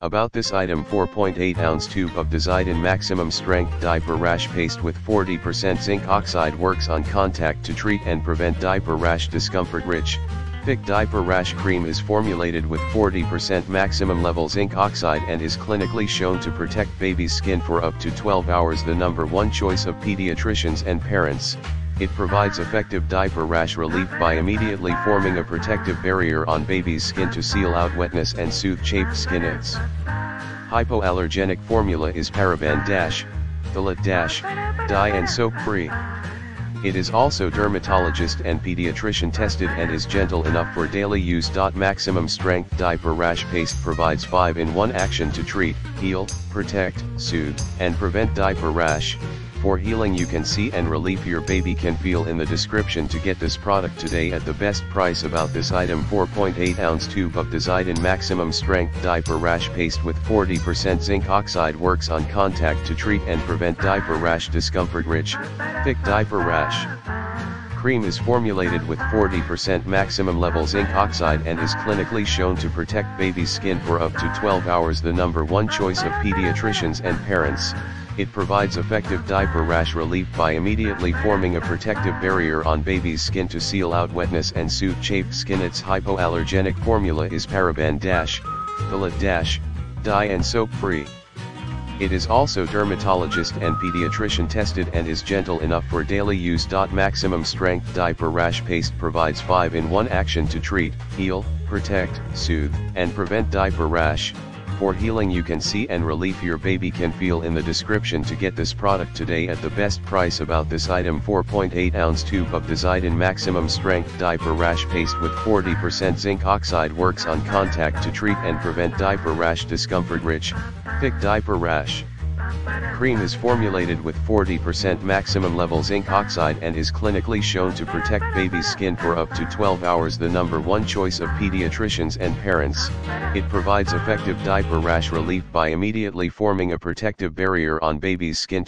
About this item 4.8 ounce tube of Desitin maximum strength diaper rash paste with 40% zinc oxide works on contact to treat and prevent diaper rash discomfort rich. Thick diaper rash cream is formulated with 40% maximum level zinc oxide and is clinically shown to protect baby's skin for up to 12 hours the number one choice of pediatricians and parents. It provides effective diaper rash relief by immediately forming a protective barrier on baby's skin to seal out wetness and soothe chafed skin. Its hypoallergenic formula is paraben dash, phthalate dash, dye and soap free. It is also dermatologist and pediatrician tested and is gentle enough for daily use. Maximum strength diaper rash paste provides 5 in 1 action to treat, heal, protect, soothe, and prevent diaper rash. For healing you can see and relief your baby can feel in the description to get this product today at the best price about this item 4.8 ounce tube of Desitin maximum strength diaper rash paste with 40% zinc oxide works on contact to treat and prevent diaper rash discomfort rich, thick diaper rash. Cream is formulated with 40% maximum level zinc oxide and is clinically shown to protect baby's skin for up to 12 hours the number one choice of pediatricians and parents. It provides effective diaper rash relief by immediately forming a protective barrier on baby's skin to seal out wetness and soothe chafed skin. Its hypoallergenic formula is paraben dash, phthalate dash, dye and soap free. It is also dermatologist and pediatrician tested and is gentle enough for daily use. Maximum strength diaper rash paste provides 5 in 1 action to treat, heal, protect, soothe, and prevent diaper rash for healing you can see and relief your baby can feel in the description to get this product today at the best price about this item 4.8 ounce tube of Desitin maximum strength diaper rash paste with 40% zinc oxide works on contact to treat and prevent diaper rash discomfort rich, thick diaper rash. Cream is formulated with 40% maximum level zinc oxide and is clinically shown to protect baby's skin for up to 12 hours the number one choice of pediatricians and parents. It provides effective diaper rash relief by immediately forming a protective barrier on baby's skin to